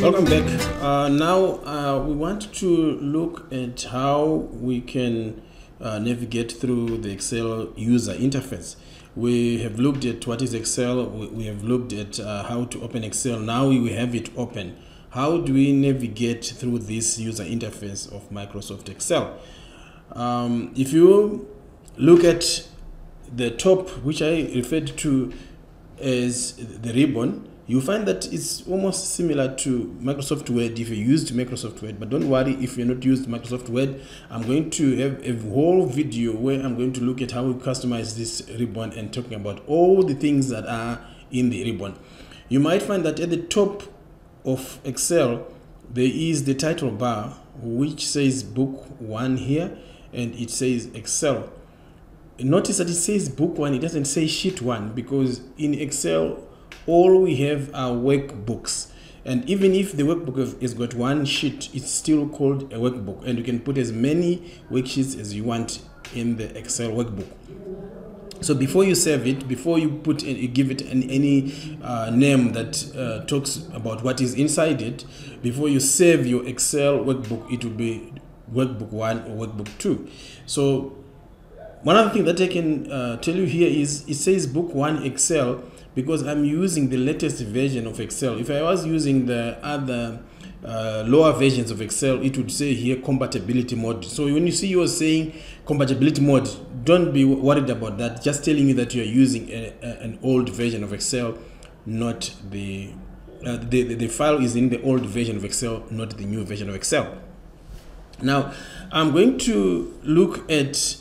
Welcome back. Uh, now uh, we want to look at how we can uh, navigate through the Excel user interface. We have looked at what is Excel. We, we have looked at uh, how to open Excel. Now we have it open. How do we navigate through this user interface of Microsoft Excel? Um, if you look at the top, which I referred to as the ribbon, you find that it's almost similar to Microsoft Word if you used Microsoft Word. But don't worry if you're not used Microsoft Word. I'm going to have a whole video where I'm going to look at how we customize this ribbon and talking about all the things that are in the ribbon. You might find that at the top of Excel, there is the title bar which says book one here and it says Excel. Notice that it says book one, it doesn't say sheet one because in Excel, all we have are workbooks. And even if the workbook has got one sheet it's still called a workbook. And you can put as many worksheets as you want in the excel workbook. So before you save it before you put in, you give it any, any uh, name that uh, talks about what is inside it before you save your excel workbook it will be workbook one or workbook two. So one other thing that i can uh, tell you here is it says book one excel because I'm using the latest version of Excel. If I was using the other uh, lower versions of Excel, it would say here compatibility mode. So when you see you're saying compatibility mode, don't be worried about that. Just telling you that you're using a, a, an old version of Excel, not the, uh, the, the, the file is in the old version of Excel, not the new version of Excel. Now, I'm going to look at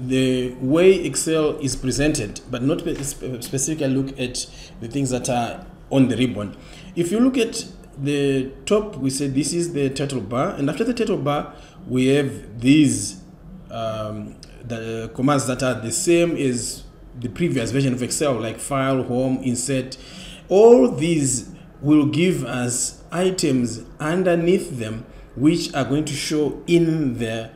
the way Excel is presented, but not specifically look at the things that are on the ribbon. If you look at the top, we say this is the title bar, and after the title bar, we have these um, the commands that are the same as the previous version of Excel, like file, home, insert. All these will give us items underneath them, which are going to show in the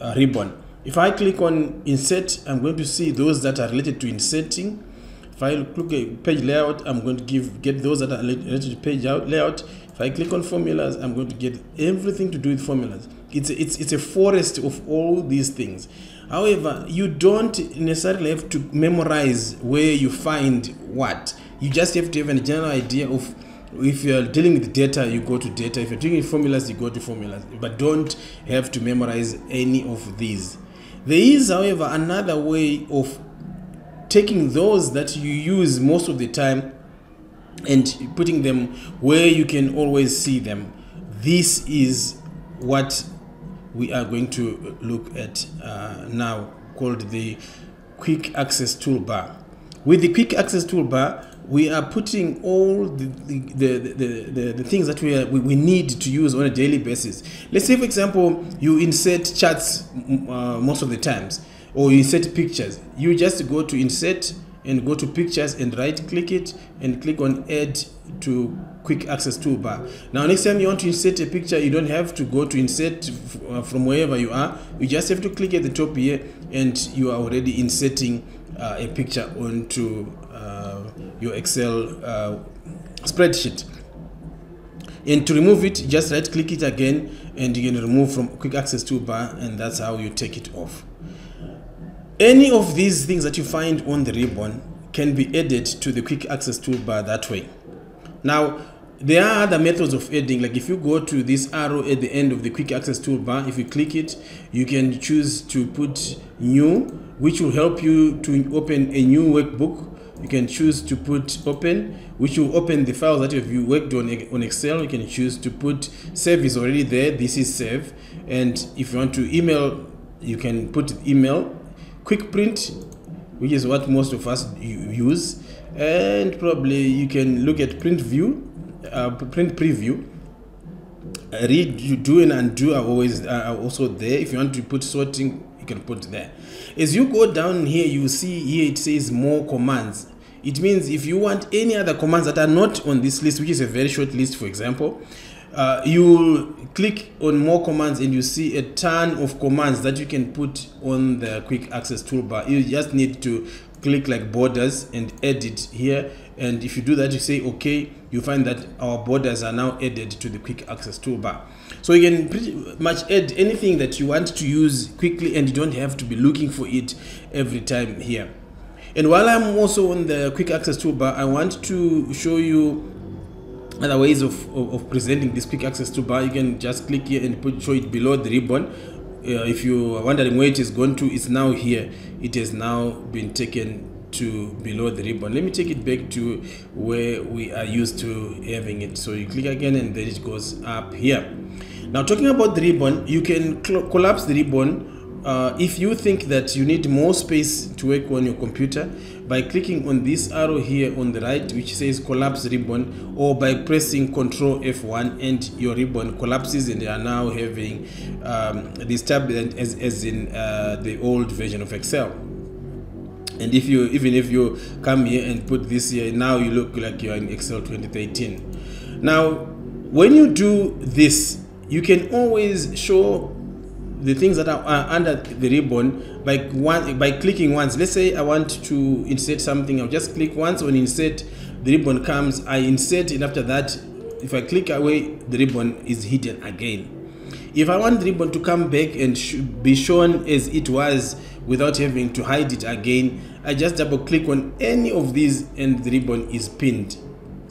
uh, ribbon. If I click on insert, I'm going to see those that are related to inserting. If I click at page layout, I'm going to give get those that are related to page out layout. If I click on formulas, I'm going to get everything to do with formulas. It's a, it's, it's a forest of all these things. However, you don't necessarily have to memorize where you find what. You just have to have a general idea of if you're dealing with data you go to data if you're dealing with formulas you go to formulas but don't have to memorize any of these there is, however, another way of taking those that you use most of the time and putting them where you can always see them. This is what we are going to look at uh, now called the quick access toolbar. With the quick access toolbar, we are putting all the, the, the, the, the, things that we, are, we, we need to use on a daily basis. Let's say, for example, you insert charts uh, most of the times, or you insert pictures. You just go to insert and go to pictures and right click it and click on add to quick access toolbar. Now next time you want to insert a picture, you don't have to go to insert uh, from wherever you are. You just have to click at the top here and you are already inserting uh, a picture onto your Excel uh, spreadsheet. And to remove it, just right click it again and you can remove from quick access toolbar and that's how you take it off. Any of these things that you find on the ribbon can be added to the quick access toolbar that way. Now, there are other methods of adding like if you go to this arrow at the end of the quick access toolbar if you click it you can choose to put new which will help you to open a new workbook you can choose to put open which will open the files that you've worked on on excel. You can choose to put save is already there this is save. And if you want to email you can put email quick print which is what most of us use. And probably you can look at print view uh, print preview. Read you do and undo are always are also there. If you want to put sorting you can put there. As you go down here you see here it says more commands. It means if you want any other commands that are not on this list which is a very short list for example uh, you click on more commands and you see a ton of commands that you can put on the quick access toolbar. You just need to click like borders and edit here. And if you do that you say okay you find that our borders are now added to the quick access toolbar so you can pretty much add anything that you want to use quickly and you don't have to be looking for it every time here. And while i'm also on the quick access toolbar i want to show you other ways of, of, of presenting this quick access toolbar you can just click here and put show it below the ribbon. Uh, if you are wondering where it is going to it's now here. It has now been taken to below the ribbon. Let me take it back to where we are used to having it. So you click again and then it goes up here. Now talking about the ribbon you can collapse the ribbon uh, if you think that you need more space to work on your computer by clicking on this arrow here on the right which says collapse ribbon or by pressing ctrl f1 and your ribbon collapses and you are now having um, this tab as, as in uh, the old version of excel and if you even if you come here and put this here now you look like you're in excel 2013 now when you do this you can always show the things that are under the ribbon by one by clicking once. Let's say i want to insert something i'll just click once. On insert the ribbon comes. I insert it. After that if i click away the ribbon is hidden again. If i want the ribbon to come back and be shown as it was without having to hide it again. I just double click on any of these and the ribbon is pinned.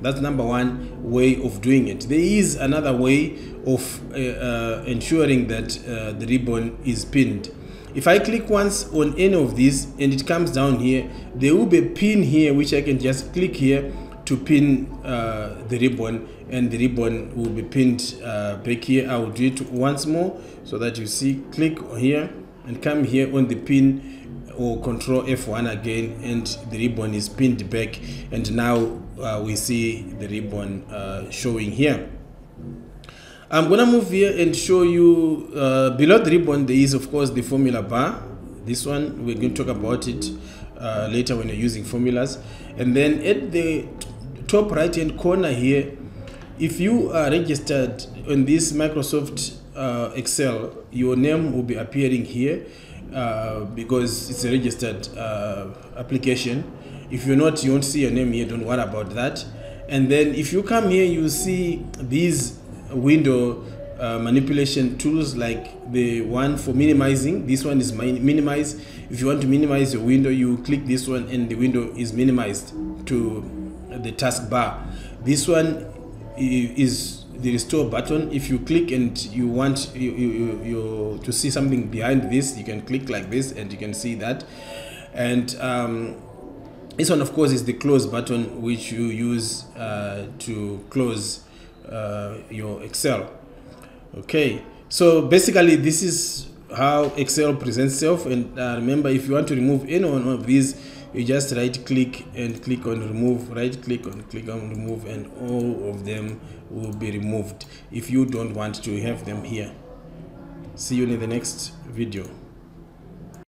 That's number one way of doing it. There is another way of uh, uh, ensuring that uh, the ribbon is pinned. If i click once on any of these and it comes down here there will be a pin here which i can just click here to pin uh, the ribbon and the ribbon will be pinned uh, back here. I will do it once more so that you see. Click here and come here on the pin or control F1 again and the ribbon is pinned back and now uh, we see the ribbon uh, showing here. I'm gonna move here and show you uh, below the ribbon there is of course the formula bar this one we're going to talk about it uh, later when you're using formulas and then at the top right hand corner here if you are registered on this Microsoft uh, Excel your name will be appearing here uh, because it's a registered uh, application. If you're not, you won't see your name here. Don't worry about that. And then if you come here, you see these window uh, manipulation tools like the one for minimizing. This one is minimize. If you want to minimize your window, you click this one and the window is minimized to the taskbar. This one is the restore button if you click and you want you, you, you, to see something behind this you can click like this and you can see that. And um, this one of course is the close button which you use uh, to close uh, your excel. Okay so basically this is how excel presents itself. And uh, remember if you want to remove any one of these you just right click and click on remove right click on click on remove and all of them will be removed if you don't want to have them here. See you in the next video